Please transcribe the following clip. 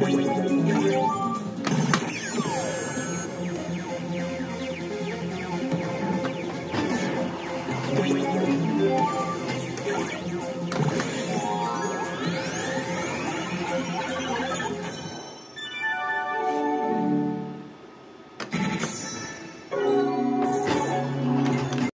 よいしょ。